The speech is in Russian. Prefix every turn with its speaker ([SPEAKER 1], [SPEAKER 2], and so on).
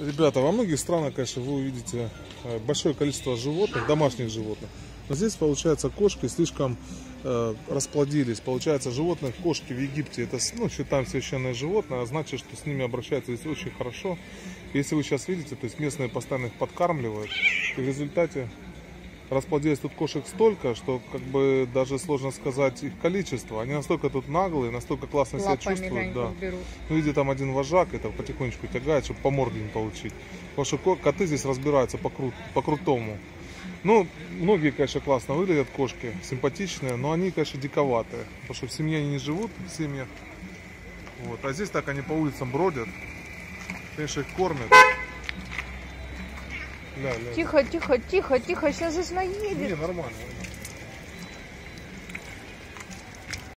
[SPEAKER 1] Ребята, во многих странах, конечно, вы увидите э, большое количество животных, домашних животных. Но здесь, получается, кошки слишком э, расплодились. Получается, животных, кошки в Египте, это, ну, считаем священное животное, а значит, что с ними обращаются здесь очень хорошо. Если вы сейчас видите, то есть местные постоянно их подкармливают. И в результате расплодилось тут кошек столько, что как бы даже сложно сказать их количество. Они настолько тут наглые, настолько классно себя
[SPEAKER 2] Лапами
[SPEAKER 1] чувствуют. Да.
[SPEAKER 2] Берут.
[SPEAKER 1] Ну, видите, там один вожак, это потихонечку тягает, чтобы по морде не получить. Потому что ко- коты здесь разбираются по-кру- по-крутому. Ну, многие, конечно, классно выглядят кошки, симпатичные, но они, конечно, диковатые. Потому что в семье они не живут, в семьях. Вот. А здесь так они по улицам бродят. Конечно, их кормят. Ля, ля.
[SPEAKER 2] Тихо, тихо, тихо, тихо, сейчас
[SPEAKER 1] Не,
[SPEAKER 2] наедет.
[SPEAKER 1] нормально.